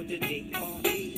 put the dick on me.